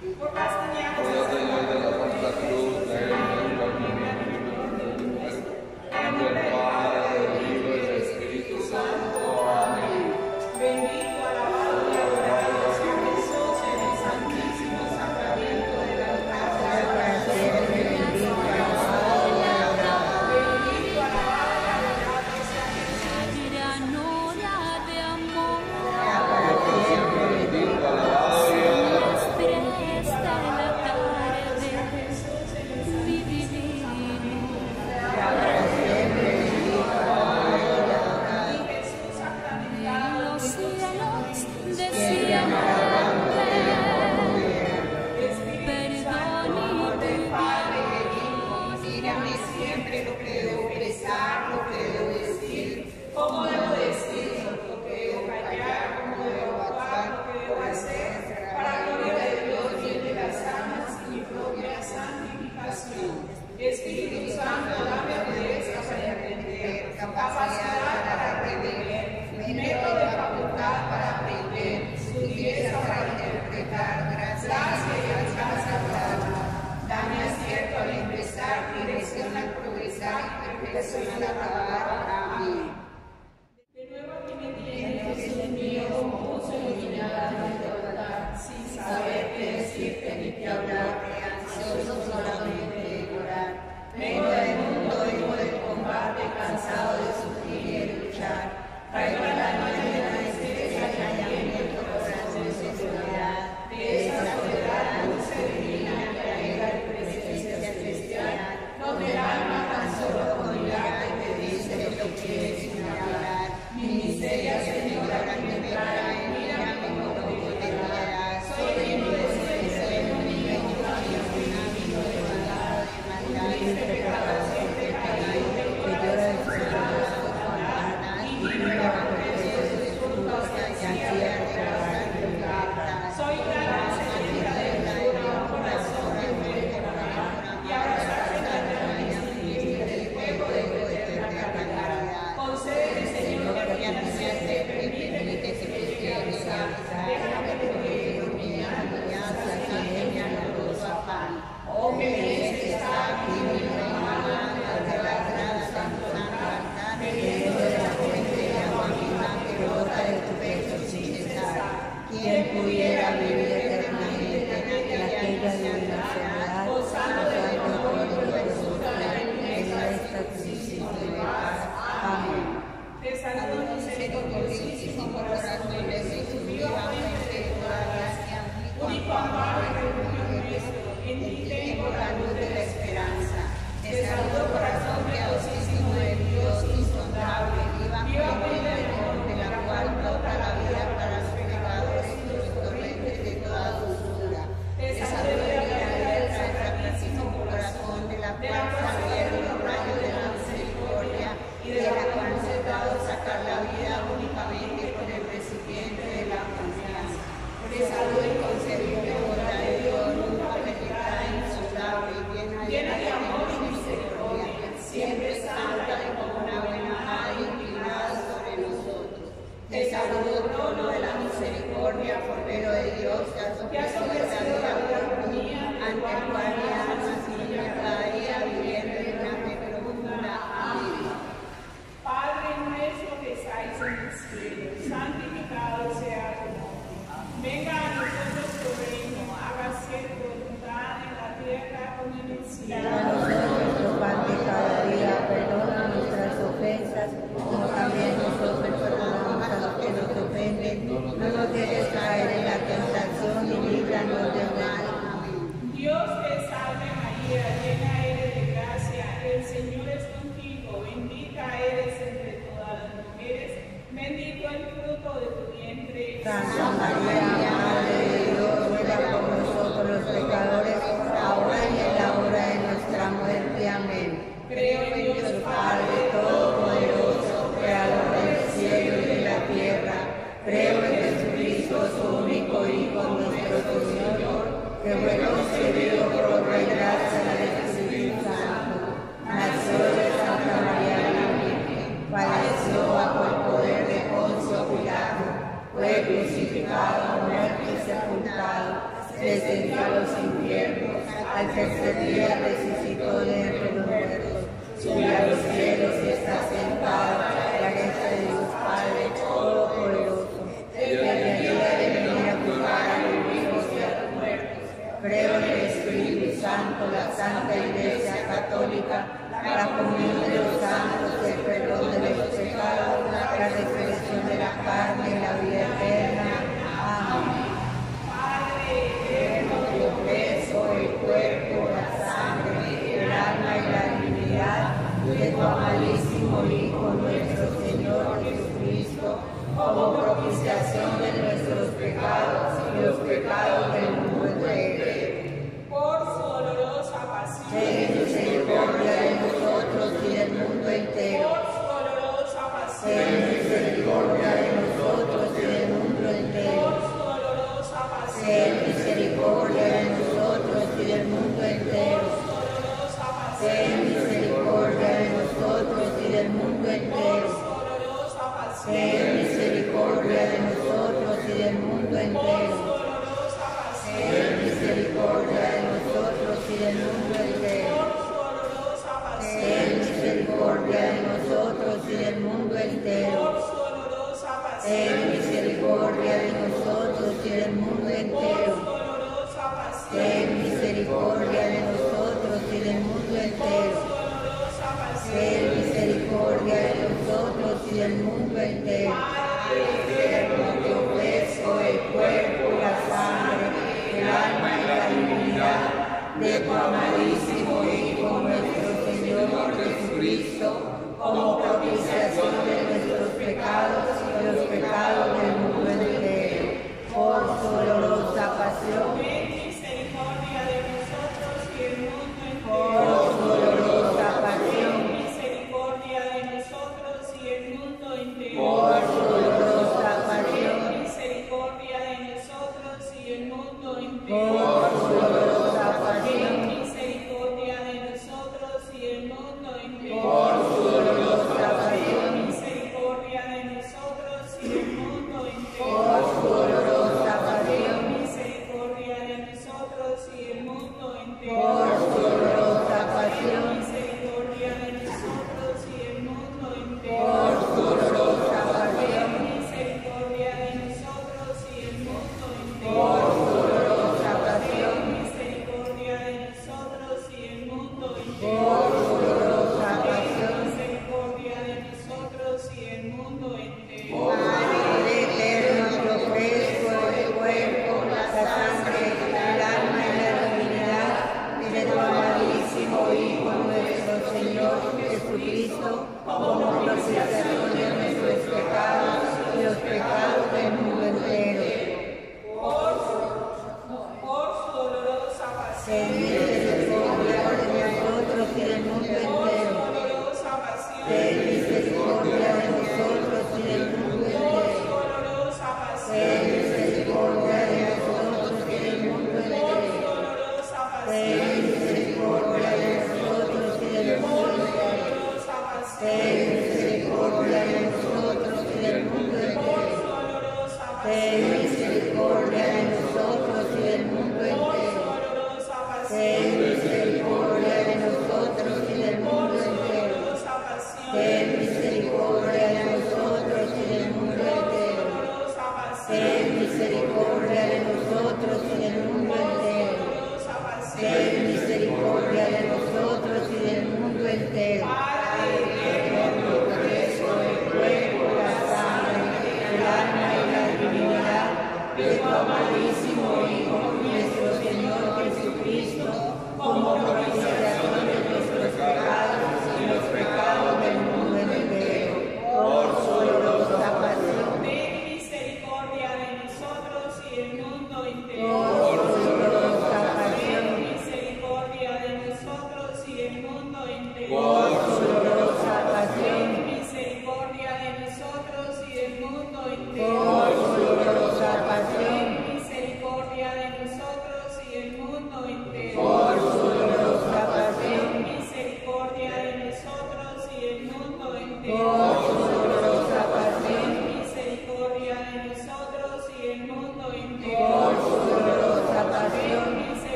Por las el fruto de tu vientre. Santa María, a los infiernos, al tercer día como propiciación de